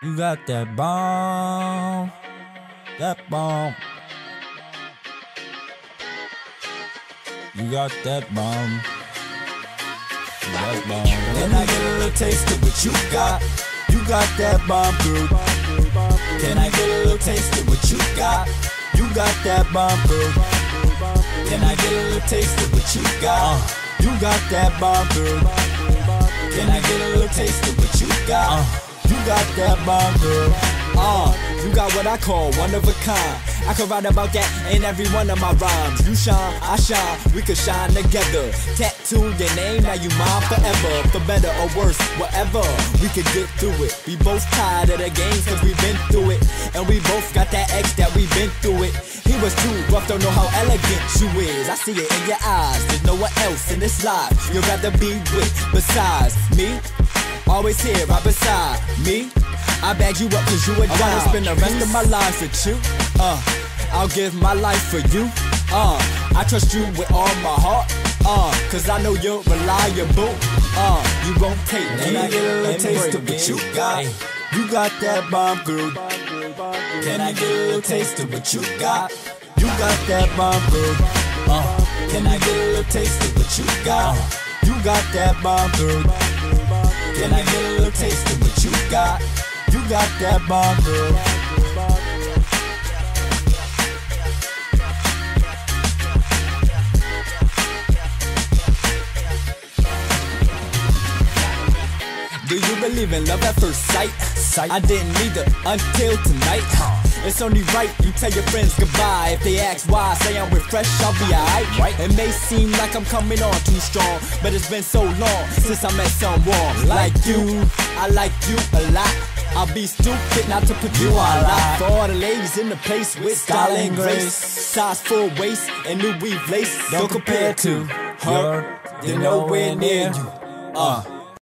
You got that bomb, that bomb. You got that bomb, that bomb. Can I get a little taste of what you got? You got that bomb, girl. Can I get a little taste of what you got? You got that bomb, girl. Can I get a little taste of what you got? You got that bomb, girl. Can I get a little taste got that bomb, girl. Uh, you got what I call one of a kind. I could write about that in every one of my rhymes. You shine, I shine, we could shine together. Tattoo your name, now you mine forever. For better or worse, whatever, we could get through it. We both tired of the games, cause we been through it. And we both got that X that we've been through it. He was too rough, don't know how elegant you is. I see it in your eyes, there's no one else in this life you'd rather be with besides me. Always here, right beside me. I bag you up cause you a dime. I wanna spend the rest of my life with you. Uh, I'll give my life for you. Uh, I trust you with all my heart. Uh, cause I know you're reliable. Uh, you won't take Can I get a little taste of what you got? You got that bomb, girl. Can I get a little taste of what you got? You got that bomb, girl. Uh, can I get a little taste of what you got? You got that bomb, girl. Can I get a little taste of what you got? You got that bomb, girl. Do you believe in love at first sight? Sight. I didn't either until tonight. It's only right you tell your friends goodbye. If they ask why, say I'm refreshed, I'll be alright. Right. It may seem like I'm coming on too strong, but it's been so long since I met someone like you. I like you a lot. I'll be stupid not to put you on lock. For all the ladies in the place with style and grace, size full waist and new weave lace. Don't compare to her. They're nowhere near you. Uh.